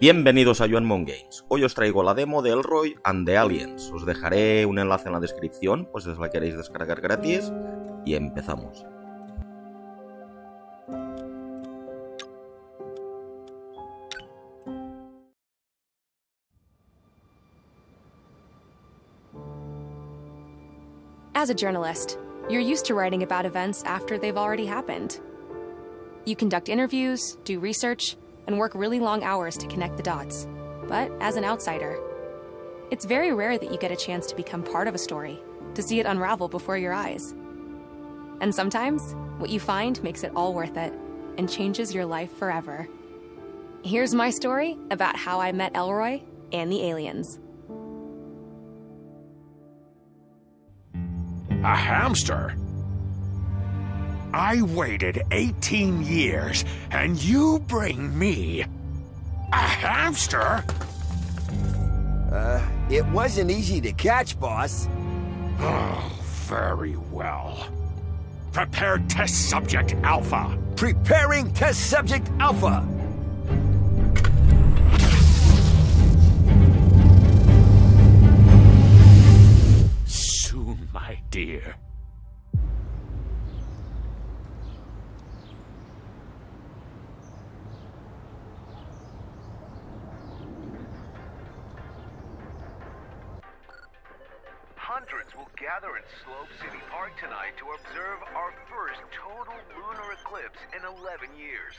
Bienvenidos a Yuan Mon Games. Hoy os traigo la demo de Elroy and the Aliens. Os dejaré un enlace en la descripción, pues si la queréis descargar gratis. Y empezamos. As a journalist, you're used to writing about events after they've already happened. You conduct interviews, do research, and work really long hours to connect the dots. But as an outsider, it's very rare that you get a chance to become part of a story, to see it unravel before your eyes. And sometimes, what you find makes it all worth it and changes your life forever. Here's my story about how I met Elroy and the aliens. A hamster? I waited 18 years, and you bring me a hamster? Uh, it wasn't easy to catch, boss. Oh, very well. Prepare test subject Alpha. Preparing test subject Alpha. Soon, my dear. Slope City Park tonight to observe our first total lunar eclipse in 11 years.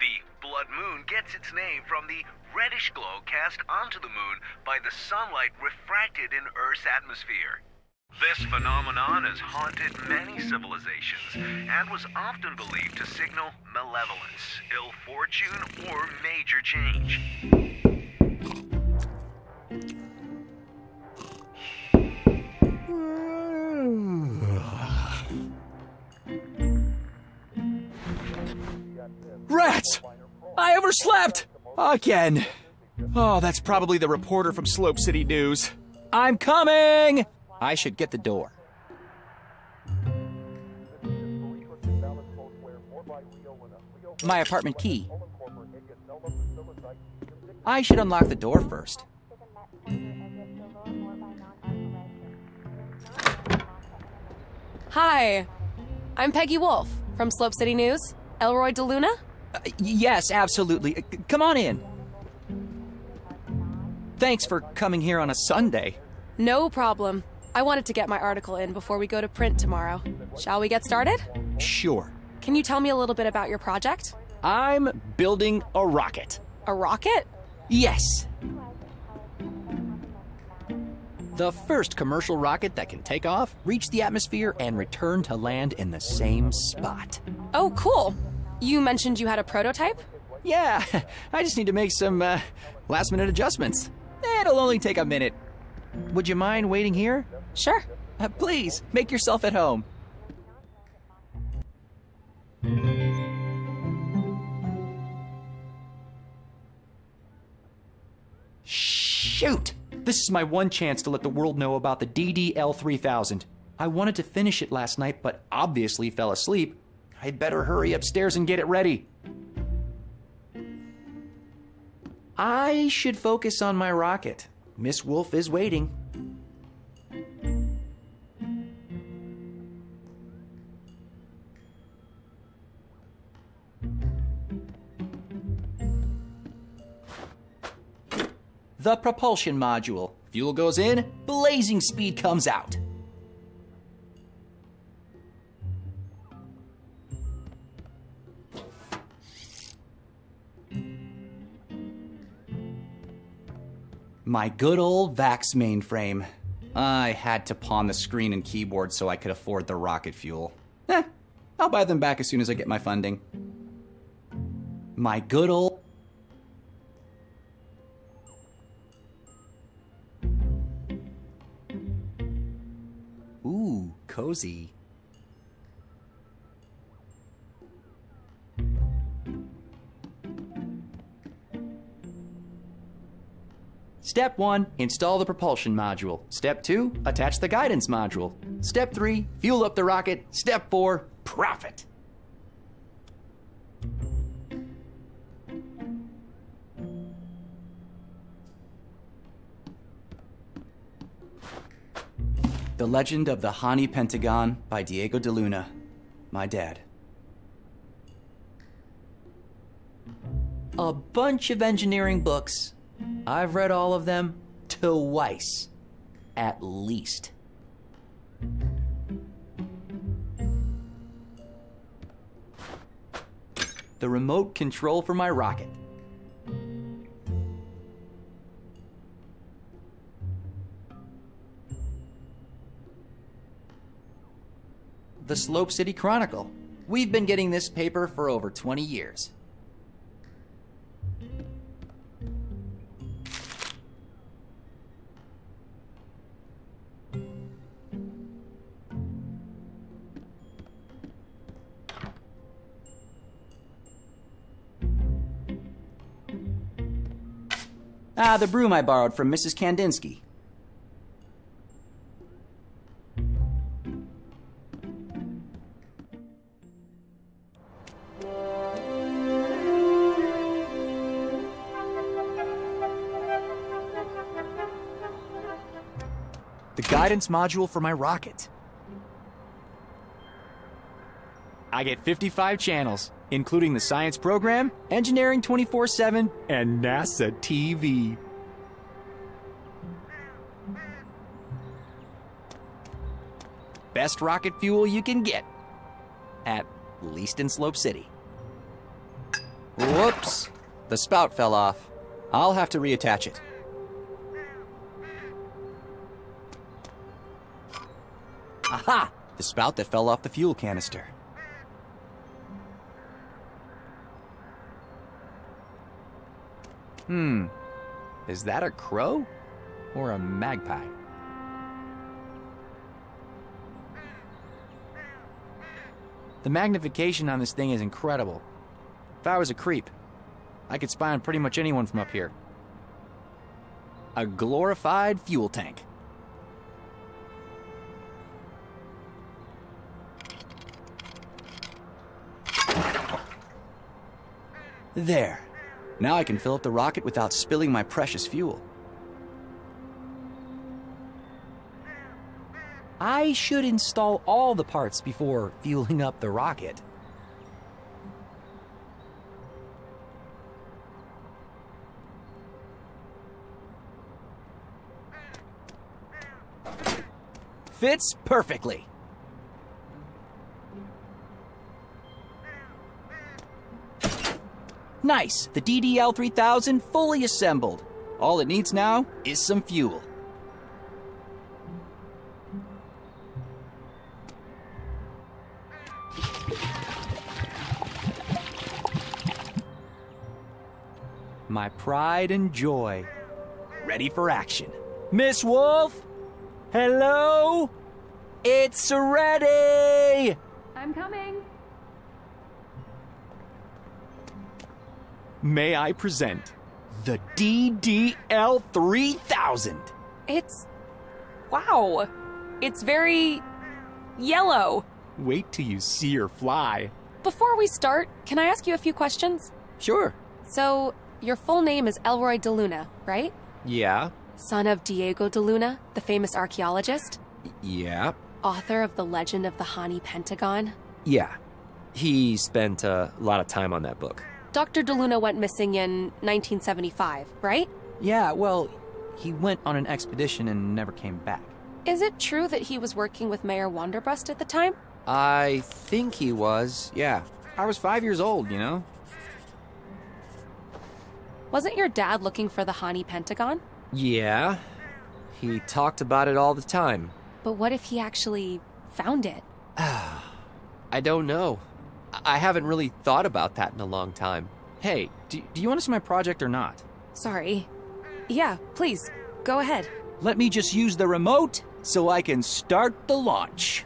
The blood moon gets its name from the reddish glow cast onto the moon by the sunlight refracted in Earth's atmosphere. This phenomenon has haunted many civilizations and was often believed to signal malevolence, ill fortune, or major change. Rats! I overslept! Again. Oh, that's probably the reporter from Slope City News. I'm coming! I should get the door. My apartment key. I should unlock the door first. Hi, I'm Peggie Wolf from Slope City News. Elroy DeLuna? Uh, yes, absolutely. Uh, Come on in. Thanks for coming here on a Sunday. No problem. I wanted to get my article in before we go to print tomorrow. Shall we get started? Sure. Can you tell me a little bit about your project? I'm building a rocket. A rocket? Yes. The first commercial rocket that can take off, reach the atmosphere, and return to land in the same spot. Oh, cool. You mentioned you had a prototype? Yeah, I just need to make some uh, last minute adjustments. It'll only take a minute. Would you mind waiting here? Sure. Uh, please, make yourself at home. Shoot! This is my one chance to let the world know about the DDL 3000. I wanted to finish it last night, but obviously fell asleep. I'd better hurry upstairs and get it ready. I should focus on my rocket. Miss Wolf is waiting. The propulsion module. Fuel goes in, blazing speed comes out. My good old Vax mainframe. I had to pawn the screen and keyboard so I could afford the rocket fuel. Eh, I'll buy them back as soon as I get my funding. My good old. Ooh, cozy. Step 1, install the propulsion module. Step 2, attach the guidance module. Step 3, fuel up the rocket. Step 4, profit. The Legend of the Hani Pentagon by Diego de Luna, my dad. A bunch of engineering books I've read all of them twice, at least. The remote control for my rocket. The Slope City Chronicle. We've been getting this paper for over 20 years. Ah, the broom I borrowed from Mrs. Kandinsky. The guidance module for my rocket. I get 55 channels, including the science program, engineering 24 7, and NASA TV. Best rocket fuel you can get. At least in Slope City. Whoops! The spout fell off. I'll have to reattach it. Aha! The spout that fell off the fuel canister. Hmm. Is that a crow? Or a magpie? The magnification on this thing is incredible. If I was a creep, I could spy on pretty much anyone from up here. A glorified fuel tank. There. Now I can fill up the rocket without spilling my precious fuel. I should install all the parts before fueling up the rocket. Fits perfectly. Nice! The DDL 3000 fully assembled. All it needs now is some fuel. My pride and joy. Ready for action. Miss Wolf? Hello? It's ready! I'm coming. May I present the DDL 3000? It's. Wow. It's very. yellow. Wait till you see her fly. Before we start, can I ask you a few questions? Sure. So, your full name is Elroy DeLuna, right? Yeah. Son of Diego DeLuna, the famous archaeologist? Yeah. Author of The Legend of the Hani Pentagon? Yeah. He spent uh, a lot of time on that book. Dr. DeLuna went missing in 1975, right? Yeah, well, he went on an expedition and never came back. Is it true that he was working with Mayor Wanderbrust at the time? I think he was, yeah. I was five years old, you know? Wasn't your dad looking for the Hani Pentagon? Yeah. He talked about it all the time. But what if he actually found it? I don't know. I haven't really thought about that in a long time. Hey, do, do you want to see my project or not? Sorry. Yeah, please, go ahead. Let me just use the remote so I can start the launch.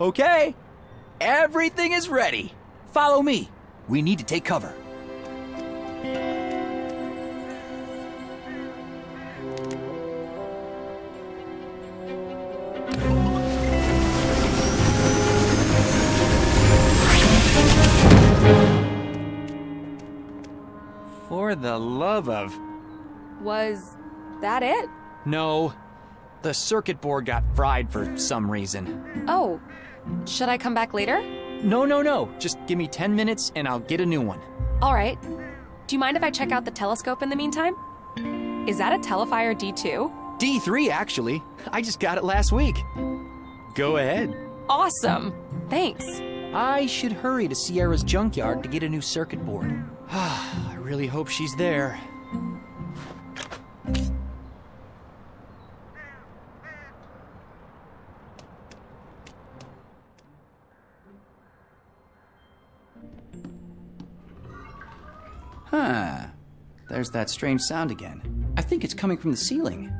Okay, everything is ready. Follow me. We need to take cover. For the love of. Was that it? No. The circuit board got fried for some reason. Oh, should I come back later? No, no, no. Just give me 10 minutes and I'll get a new one. All right. Do you mind if I check out the telescope in the meantime? Is that a Telefire D2? D3, actually. I just got it last week. Go ahead. Awesome. Thanks. I should hurry to Sierra's junkyard to get a new circuit board. Ah, Really hope she's there. Huh. There's that strange sound again. I think it's coming from the ceiling.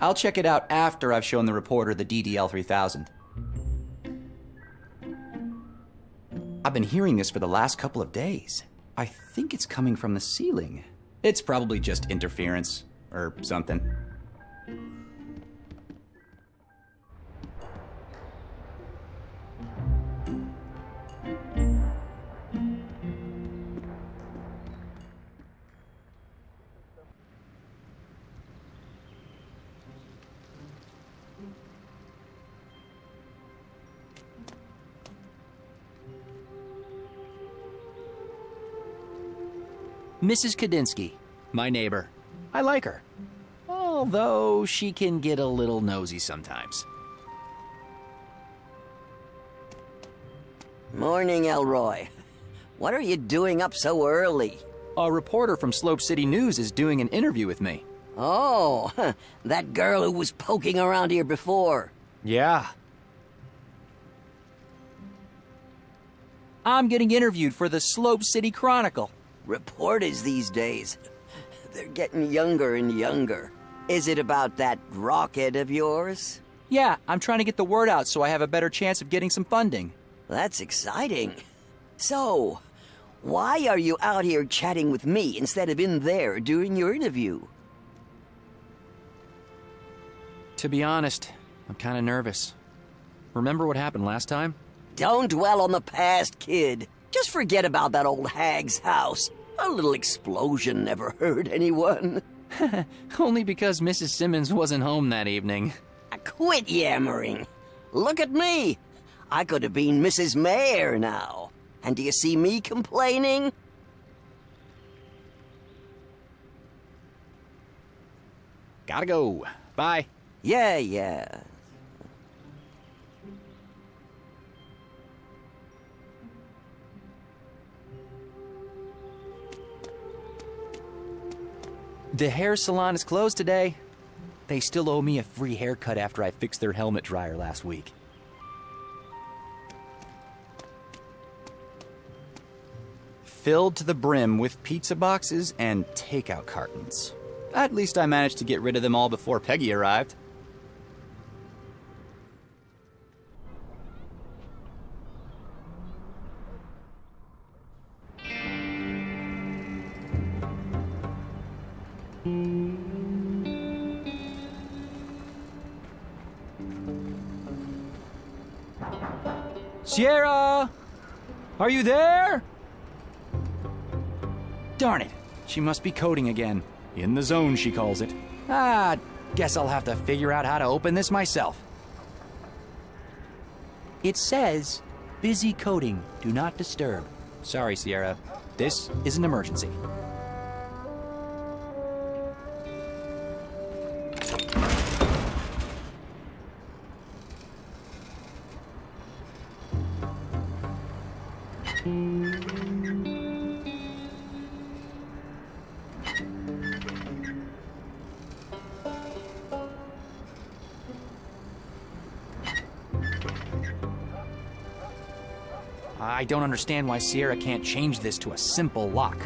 I'll check it out after I've shown the reporter the DDL 3000. I've been hearing this for the last couple of days. I think it's coming from the ceiling. It's probably just interference or something. Mrs. Kandinsky, my neighbor. I like her. Although she can get a little nosy sometimes. Morning, Elroy. What are you doing up so early? A reporter from Slope City News is doing an interview with me. Oh, that girl who was poking around here before. Yeah. I'm getting interviewed for the Slope City Chronicle. Reporters these days, they're getting younger and younger. Is it about that rocket of yours? Yeah, I'm trying to get the word out so I have a better chance of getting some funding. That's exciting. So, why are you out here chatting with me instead of in there during your interview? To be honest, I'm kind of nervous. Remember what happened last time? Don't dwell on the past, kid. Just forget about that old hag's house. A little explosion never hurt anyone. Only because Mrs. Simmons wasn't home that evening. I Quit yammering. Look at me. I could have been Mrs. Mayor now. And do you see me complaining? Gotta go. Bye. Yeah, yeah. The hair salon is closed today. They still owe me a free haircut after I fixed their helmet dryer last week. Filled to the brim with pizza boxes and takeout cartons. At least I managed to get rid of them all before Peggie arrived. Sierra! Are you there? Darn it. She must be coding again. In the zone, she calls it. Ah, guess I'll have to figure out how to open this myself. It says, busy coding, do not disturb. Sorry, Sierra. This is an emergency. Don't understand why Sierra can't change this to a simple lock.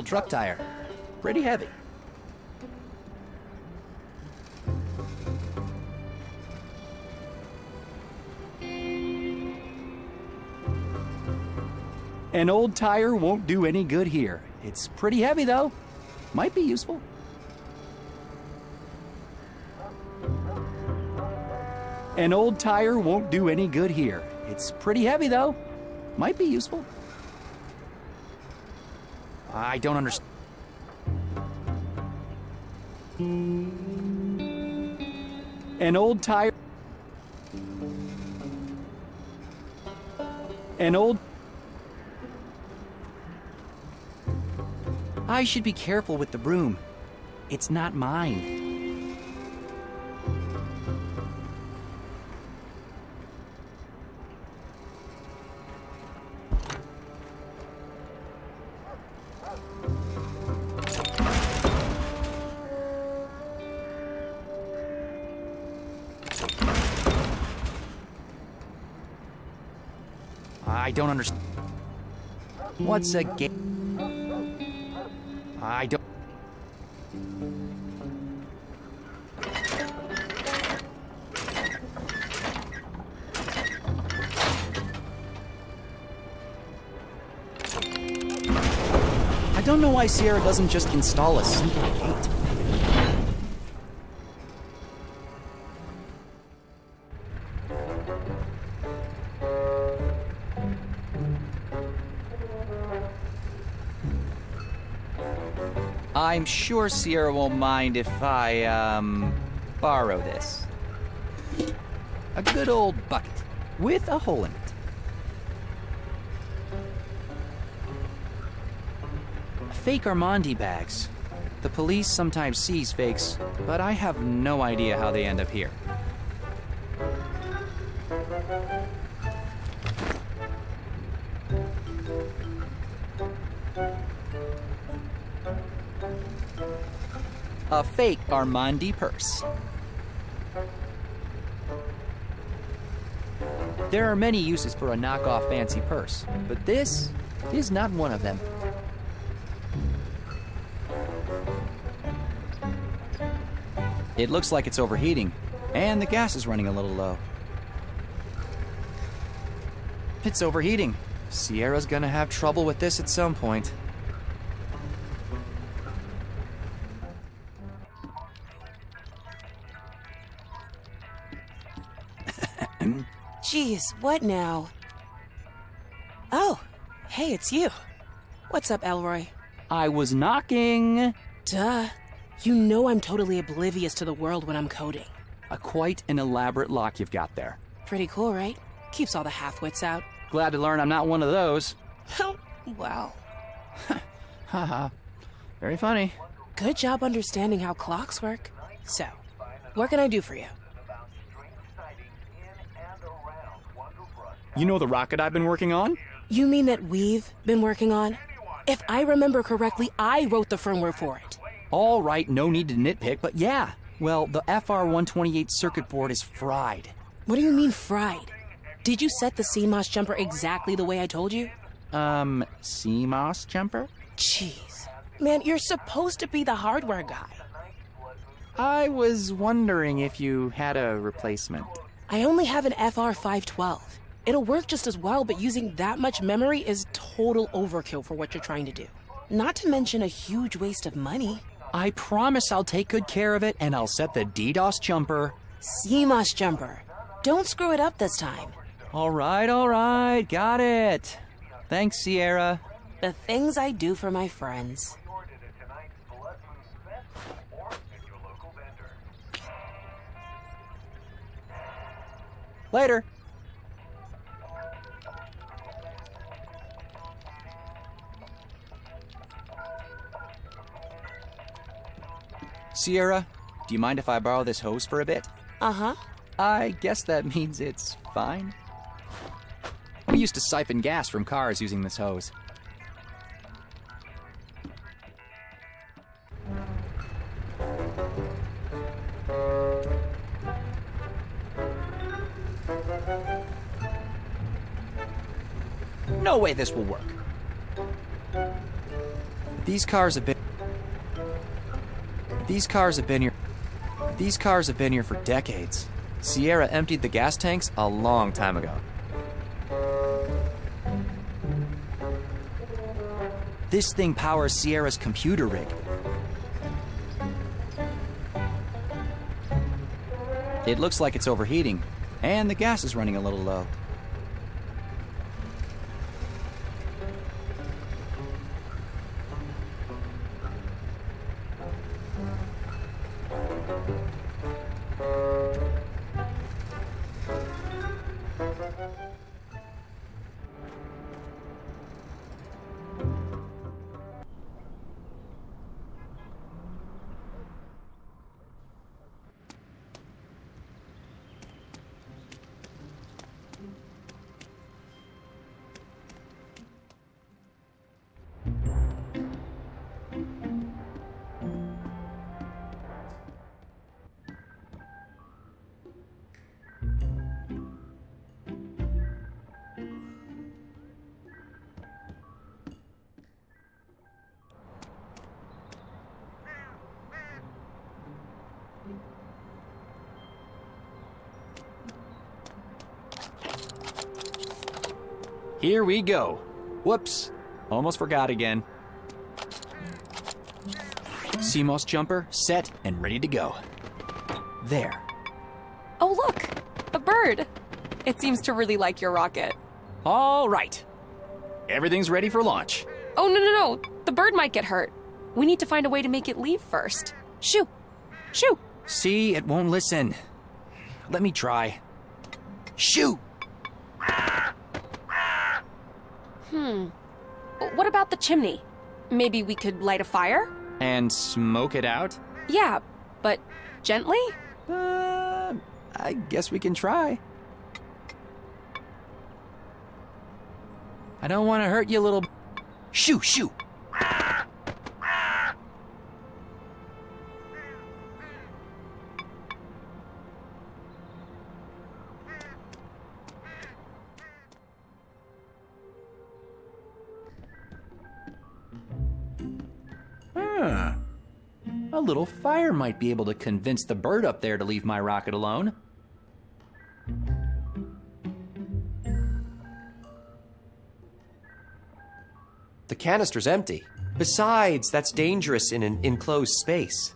old truck tire. Pretty heavy. An old tire won't do any good here. It's pretty heavy though. Might be useful. An old tire won't do any good here. It's pretty heavy though. Might be useful. I don't understand. An old tire. An old. I should be careful with the broom. It's not mine. I don't understand. What's a game? I don't. I don't know why Sierra doesn't just install a simple gate. I'm sure Sierra won't mind if I, um, borrow this. A good old bucket with a hole in it. Fake Armandi bags. The police sometimes seize fakes, but I have no idea how they end up here. A fake Armandi purse. There are many uses for a knockoff fancy purse, but this is not one of them. It looks like it's overheating, and the gas is running a little low. It's overheating. Sierra's gonna have trouble with this at some point. What now? Oh, hey, it's you. What's up, Elroy? I was knocking. Duh. You know I'm totally oblivious to the world when I'm coding. A quite an elaborate lock you've got there. Pretty cool, right? Keeps all the half-wits out. Glad to learn I'm not one of those. wow. Haha. Very funny. Good job understanding how clocks work. So, what can I do for you? You know the rocket I've been working on? You mean that we've been working on? If I remember correctly, I wrote the firmware for it. All right, no need to nitpick, but yeah. Well, the FR128 circuit board is fried. What do you mean fried? Did you set the CMOS jumper exactly the way I told you? Um, CMOS jumper? Jeez. Man, you're supposed to be the hardware guy. I was wondering if you had a replacement. I only have an FR512. It'll work just as well, but using that much memory is total overkill for what you're trying to do. Not to mention a huge waste of money. I promise I'll take good care of it and I'll set the DDoS jumper. CMOS jumper. Don't screw it up this time. All right, all right, got it. Thanks, Sierra. The things I do for my friends. Later. Sierra, do you mind if I borrow this hose for a bit? Uh huh. I guess that means it's fine. We used to siphon gas from cars using this hose. No way this will work. These cars have been These cars have been here These cars have been here for decades. Sierra emptied the gas tanks a long time ago. This thing powers Sierra's computer rig. It looks like it's overheating, and the gas is running a little low. Here we go. Whoops. Almost forgot again. CMOS jumper set and ready to go. There. Oh, look! A bird! It seems to really like your rocket. All right. Everything's ready for launch. Oh, no, no, no! The bird might get hurt. We need to find a way to make it leave first. Shoo! Shoo! See, it won't listen. Let me try. Shoo! Hmm. What about the chimney? Maybe we could light a fire? And smoke it out? Yeah, but gently? Uh, I guess we can try. I don't want to hurt you, little. Shoo, shoo! Little fire might be able to convince the bird up there to leave my rocket alone. The canister's empty. Besides, that's dangerous in an enclosed space.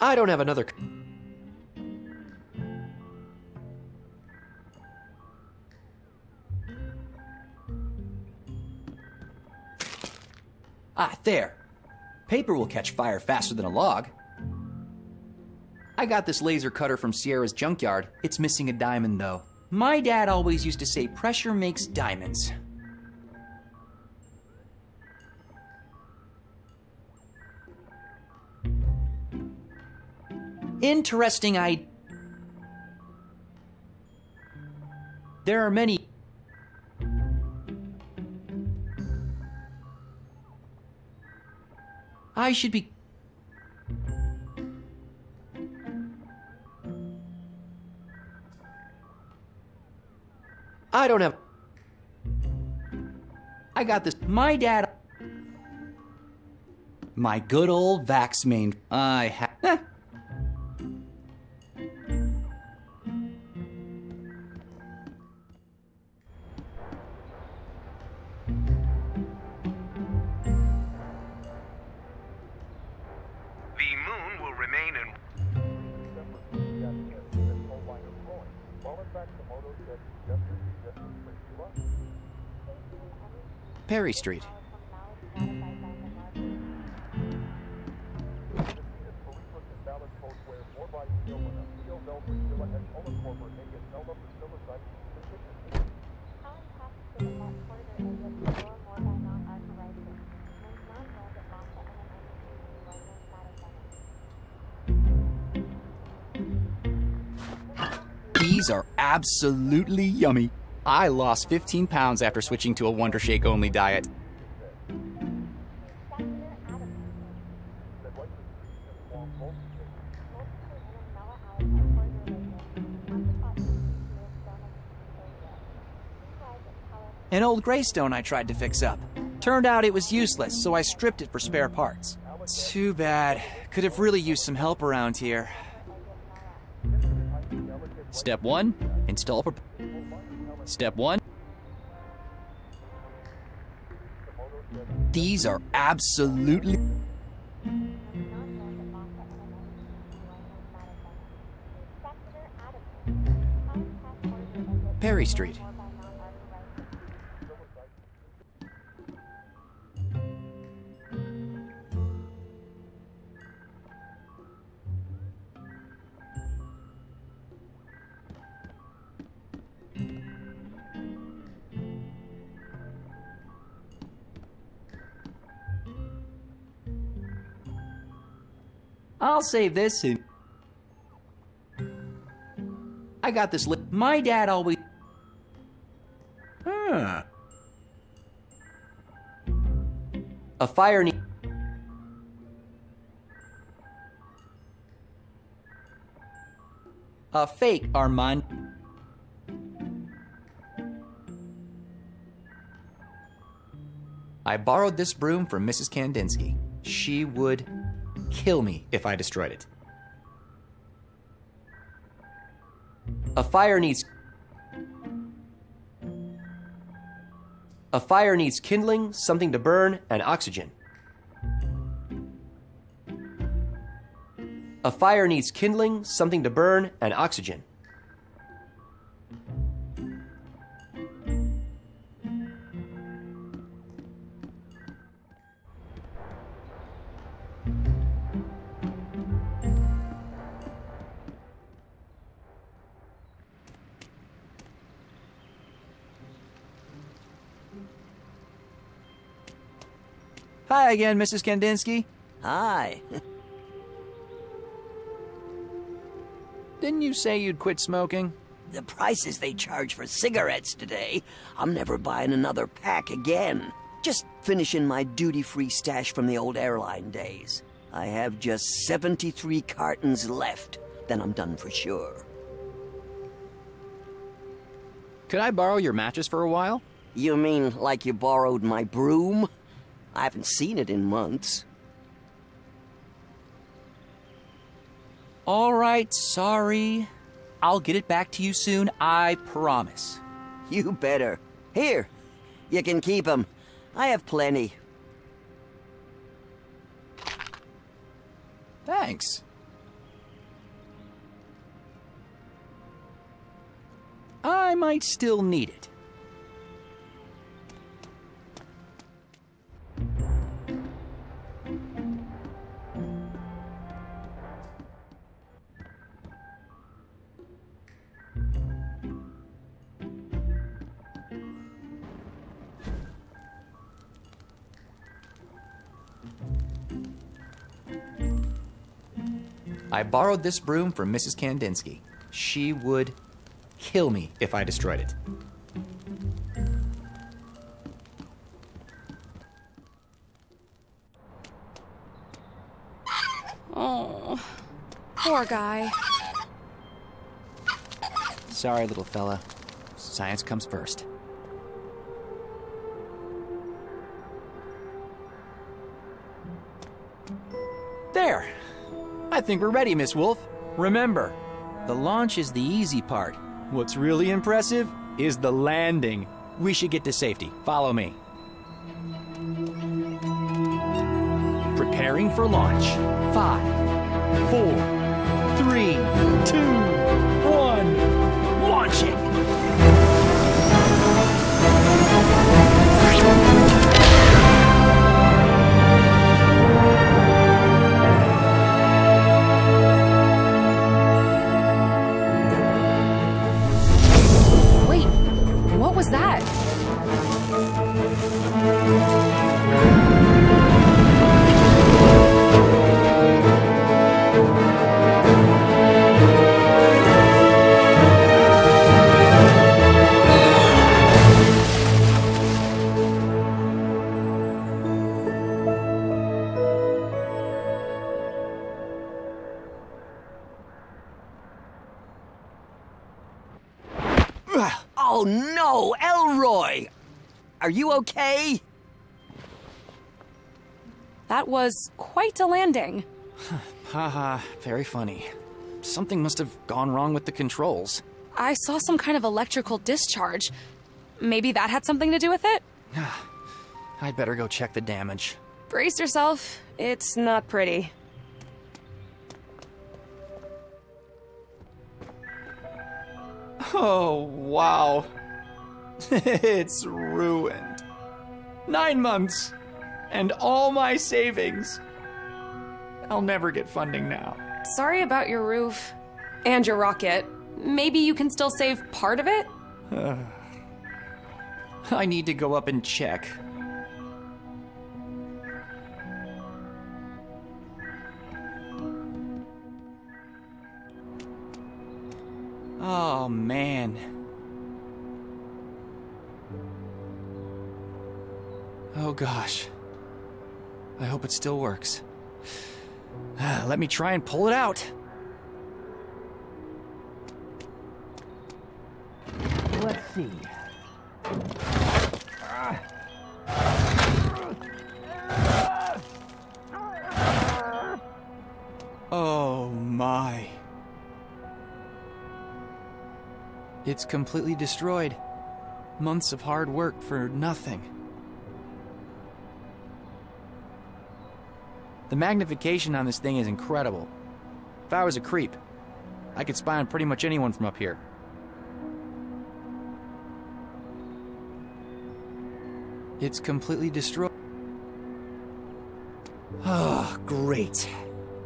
I don't have another. There. Paper will catch fire faster than a log. I got this laser cutter from Sierra's junkyard. It's missing a diamond, though. My dad always used to say pressure makes diamonds. Interesting I. There are many. I should be. I don't have. I got this. My dad. My good old Vax main. I ha. Perry Street. These are absolutely yummy. I lost 15 pounds after switching to a Wonder Shake only diet. An old Greystone I tried to fix up. Turned out it was useless, so I stripped it for spare parts. Too bad. Could have really used some help around here. Step 1 Install. Step one. These are absolutely. Perry Street. I'll save this and. I got this li- My dad always. Huh. A fire ne- A fake Armand. I borrowed this broom from Mrs. Kandinsky. She would kill me if I destroyed it. A fire needs. A fire needs kindling, something to burn, and oxygen. A fire needs kindling, something to burn, and oxygen. Hi again, Mrs. Kandinsky. Hi. Didn't you say you'd quit smoking? The prices they charge for cigarettes today, I'm never buying another pack again. Just finishing my duty-free stash from the old airline days. I have just 73 cartons left, then I'm done for sure. Could I borrow your matches for a while? You mean like you borrowed my broom? I haven't seen it in months. All right, sorry. I'll get it back to you soon, I promise. You better. Here, you can keep them. I have plenty. Thanks. I might still need it. I borrowed this broom from Mrs. Kandinsky. She would kill me if I destroyed it. Oh, poor guy. Sorry, little fella. Science comes first. Think we're ready, Miss Wolf. Remember, the launch is the easy part. What's really impressive is the landing. We should get to safety. Follow me. Preparing for launch. Five, four, three, Are you okay? That was quite a landing. Haha, very funny. Something must have gone wrong with the controls. I saw some kind of electrical discharge. Maybe that had something to do with it? I'd better go check the damage. Brace yourself. It's not pretty. Oh, wow. it's ruined. Nine months. And all my savings. I'll never get funding now. Sorry about your roof. And your rocket. Maybe you can still save part of it? I need to go up and check. Oh, man. Gosh. I hope it still works. Let me try and pull it out. Let's see. Oh my. It's completely destroyed. Months of hard work for nothing. The magnification on this thing is incredible. If I was a creep, I could spy on pretty much anyone from up here. It's completely destroyed. Oh, ah, great.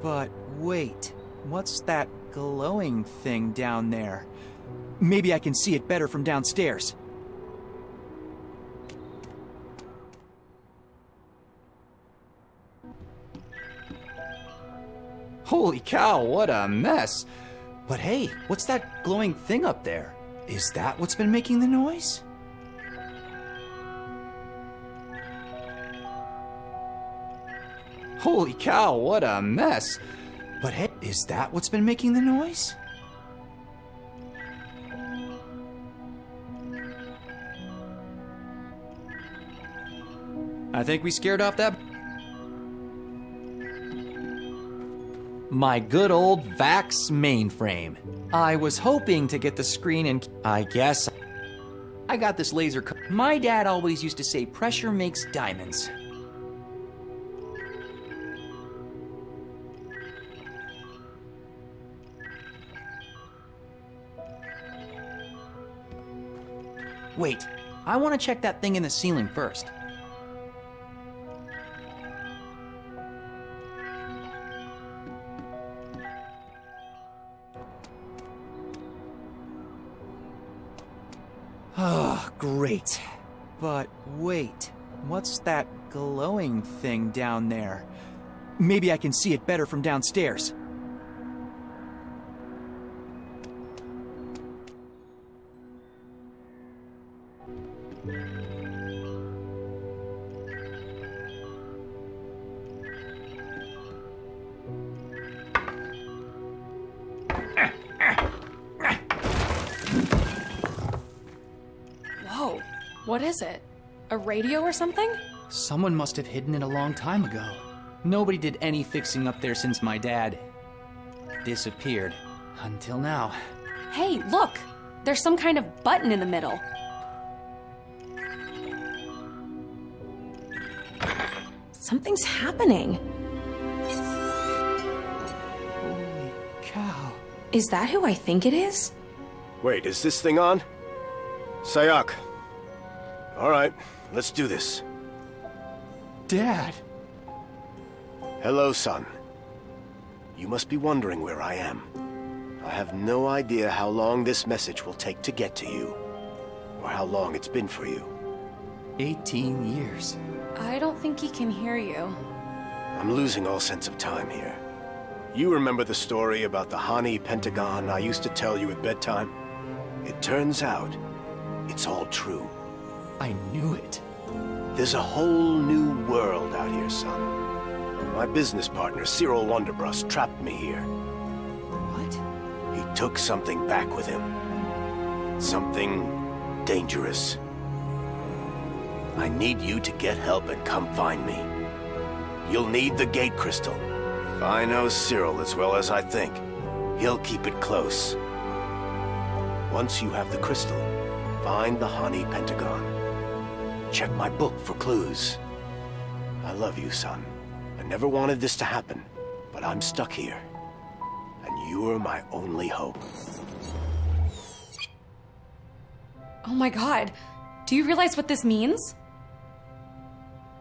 But wait, what's that glowing thing down there? Maybe I can see it better from downstairs. Holy cow, what a mess. But hey, what's that glowing thing up there? Is that what's been making the noise? Holy cow, what a mess. But hey, is that what's been making the noise? I think we scared off that. My good old VAX mainframe. I was hoping to get the screen and I guess I got this laser. Cut. My dad always used to say pressure makes diamonds. Wait, I want to check that thing in the ceiling first. Oh, great. But wait, what's that glowing thing down there? Maybe I can see it better from downstairs. Radio or something? Someone must have hidden it a long time ago. Nobody did any fixing up there since my dad disappeared. Until now. Hey, look! There's some kind of button in the middle. Something's happening. Holy cow. Is that who I think it is? Wait, is this thing on? Sayak. All right, let's do this. Dad! Hello, son. You must be wondering where I am. I have no idea how long this message will take to get to you, or how long it's been for you. 18 years. I don't think he can hear you. I'm losing all sense of time here. You remember the story about the Hani Pentagon I used to tell you at bedtime? It turns out, it's all true. I knew it. There's a whole new world out here, son. My business partner, Cyril Wonderbrust, trapped me here. What? He took something back with him. Something dangerous. I need you to get help and come find me. You'll need the gate crystal. If I know Cyril as well as I think, he'll keep it close. Once you have the crystal, find the Honey Pentagon. Check my book for clues. I love you, son. I never wanted this to happen, but I'm stuck here. And you're my only hope. Oh my god. Do you realize what this means?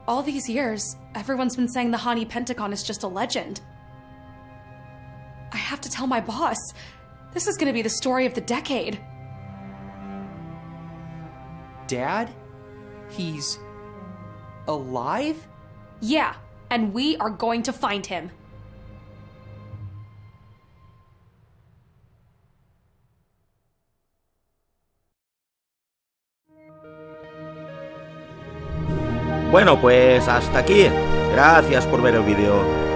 All these years, everyone's been saying the Hani Pentagon is just a legend. I have to tell my boss. This is gonna be the story of the decade. Dad? He's. alive? Yeah, and we are going to find him. Bueno, pues hasta aquí. Gracias por ver el vídeo.